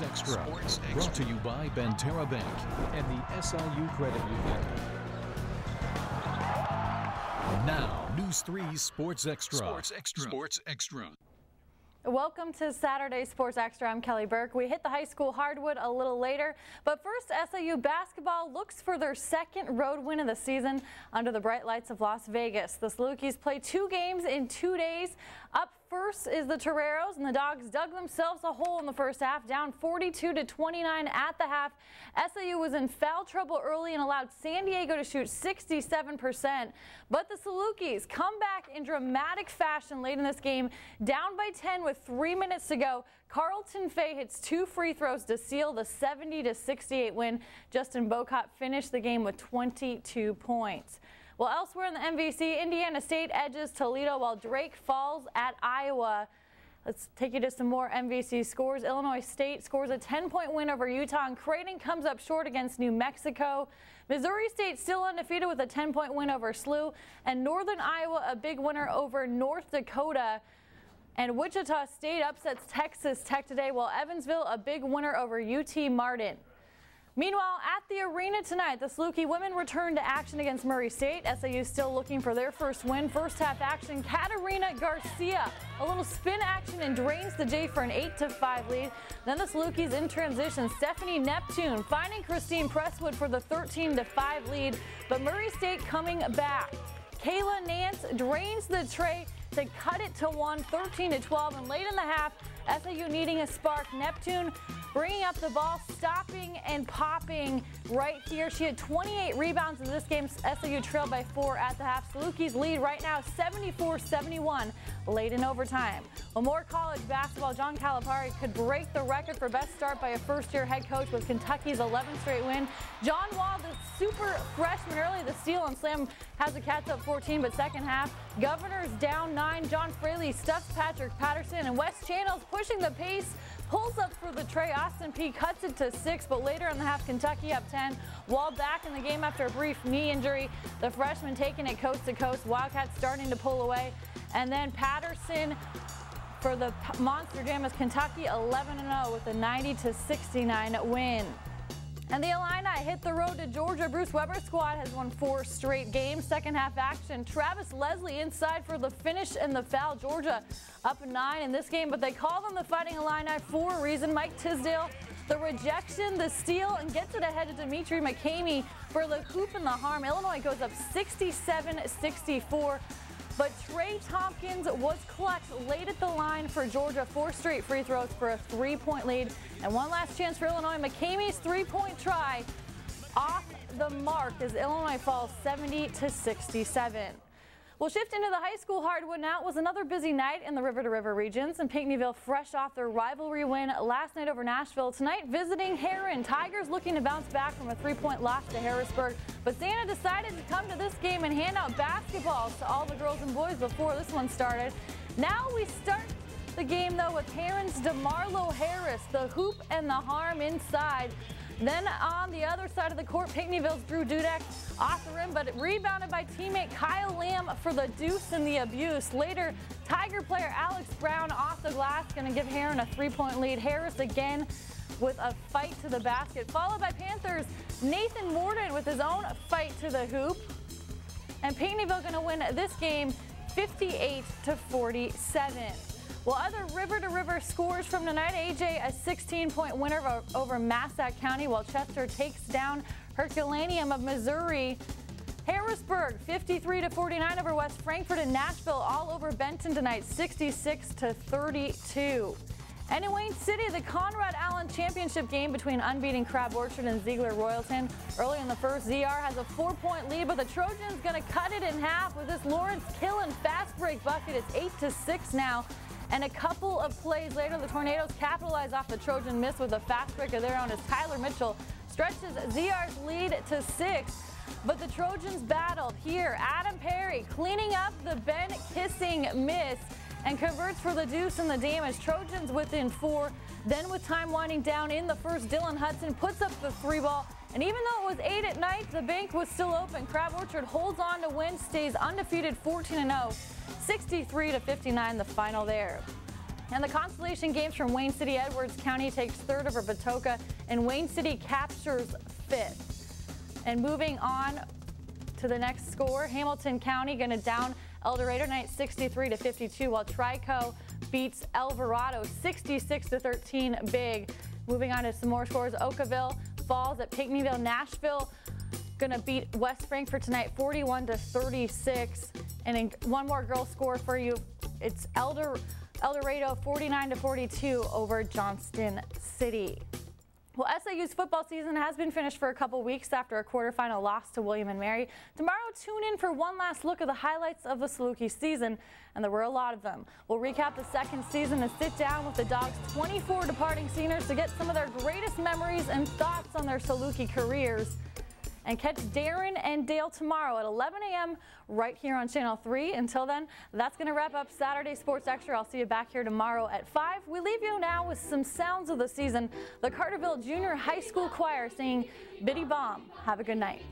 Sports Extra. Sports Extra. Brought to you by Banterra Bank and the SIU Credit Union. Now, News 3 Sports Extra. Sports Extra. Sports Extra. Welcome to Saturday Sports Extra. I'm Kelly Burke. We hit the high school hardwood a little later, but first SIU basketball looks for their second road win of the season under the bright lights of Las Vegas. The Salukis play two games in two days. Up First is the Toreros, and the Dogs dug themselves a hole in the first half, down 42 to 29 at the half. SIU was in foul trouble early and allowed San Diego to shoot 67%. But the Salukis come back in dramatic fashion late in this game, down by 10 with three minutes to go. Carlton Fay hits two free throws to seal the 70 to 68 win. Justin Bocot finished the game with 22 points. Well, elsewhere in the MVC, Indiana State edges Toledo while Drake falls at Iowa. Let's take you to some more MVC scores. Illinois State scores a 10-point win over Utah, and Creighton comes up short against New Mexico. Missouri State still undefeated with a 10-point win over SLU, and Northern Iowa a big winner over North Dakota. And Wichita State upsets Texas Tech today, while Evansville a big winner over UT Martin. Meanwhile, at the arena tonight, the Saluki women return to action against Murray State. SIU still looking for their first win. First half action, Katarina Garcia. A little spin action and drains the J for an 8-5 lead. Then the Salukis in transition. Stephanie Neptune finding Christine Presswood for the 13-5 lead. But Murray State coming back. Kayla Nance drains the tray to cut it to 1, 13 to 12. And late in the half, SIU needing a spark. Neptune bringing up the ball, stopping and popping right here. She had 28 rebounds in this game. SIU trailed by four at the half. Salukis lead right now 74-71 late in overtime. Well, more college basketball. John Calipari could break the record for best start by a first-year head coach with Kentucky's 11th straight win. John Wall, the super freshman, early the steal and slam has the Cats up 14, but second half, Governors down nine. John Fraley stuffs Patrick Patterson, and Wes Channels pushing the pace Pulls up for the tray. Austin Peay, cuts it to six, but later in the half, Kentucky up 10. Wall back in the game after a brief knee injury. The freshman taking it coast to coast. Wildcats starting to pull away. And then Patterson for the Monster Jam is Kentucky 11-0 with a 90 69 win. And the Illini hit the road to Georgia. Bruce Weber squad has won four straight games. Second half action. Travis Leslie inside for the finish and the foul. Georgia up nine in this game, but they call them the Fighting Illini for a reason. Mike Tisdale, the rejection, the steal, and gets it ahead to Demetri McCamey for the hoop and the harm. Illinois goes up 67-64. But Trey Thompkins was clutch late at the line for Georgia. Four straight free throws for a three-point lead. And one last chance for Illinois. McCamey's three-point try off the mark as Illinois falls 70 to 67. We'll shift into the high school hardwood now. It was another busy night in the River to River regions and Pinckneyville fresh off their rivalry win last night over Nashville. Tonight visiting Herrin. Tigers looking to bounce back from a three-point loss to Harrisburg. But Santa decided to come to this game and hand out basketballs to all the girls and boys before this one started. Now we start the game though with Herrin's DeMarlo Harris, the hoop and the harm inside. Then on the other side of the court, Pinckneyville's Drew Dudek off the rim, but rebounded by teammate Kyle Lamb for the deuce and the abuse. Later, Tiger player Alex Brown off the glass, going to give Herrin a three-point lead. Harris again with a fight to the basket, followed by Panthers Nathan Morden with his own fight to the hoop. And Pinckneyville going to win this game 58 to 47. Well, other river-to-river scores from tonight, AJ a 16-point winner over Massac County, while Chester takes down Herculaneum of Missouri. Harrisburg 53 to 49 over West Frankfort and Nashville all over Benton tonight 66 to 32. And in Wayne City, the Conrad Allen Championship game between unbeaten Crab Orchard and Zeigler Royalton. Early in the first, ZR has a four-point lead, but the Trojans going to cut it in half with this Lawrence Killen fast break bucket. It's 8 to 6 now. And a couple of plays later, the Tornadoes capitalize off the Trojan miss with a fast break of their own as Tyler Mitchell stretches ZR's lead to six. But the Trojans battled here. Adam Perry cleaning up the Ben Kissing miss and converts for the deuce and the damage. Trojans within four. Then with time winding down in the first, Dylan Hudson puts up the three ball. And even though it was 8 at night, the bank was still open. Crab Orchard holds on to win, stays undefeated 14-0. 63 to 59 the final there. And the consolation games from Wayne City Edwards County takes third over Patoka, and Wayne City captures fifth. And moving on to the next score, Hamilton County going to down El Dorado Knights 63 to 52, while Trico beats Elverado 66 to 13 big. Moving on to some more scores, Okawville falls at Pinckneyville, Nashville to beat West Frankfort tonight 41 to 36. And one more girl score for you. It's Elder El Dorado 49 to 42 over Johnston City. Well, SIU's football season has been finished for a couple weeks after a quarterfinal loss to William & Mary. Tomorrow, tune in for one last look at the highlights of the Saluki season, and there were a lot of them. We'll recap the second season and sit down with the Dogs' 24 departing seniors to get some of their greatest memories and thoughts on their Saluki careers and catch Darren and Dale tomorrow at 11 a.m. right here on Channel 3. Until then, that's going to wrap up Saturday Sports Extra. I'll see you back here tomorrow at 5. We leave you now with some sounds of the season. The Carterville Junior High School Choir singing Biddy Bomb. Have a good night.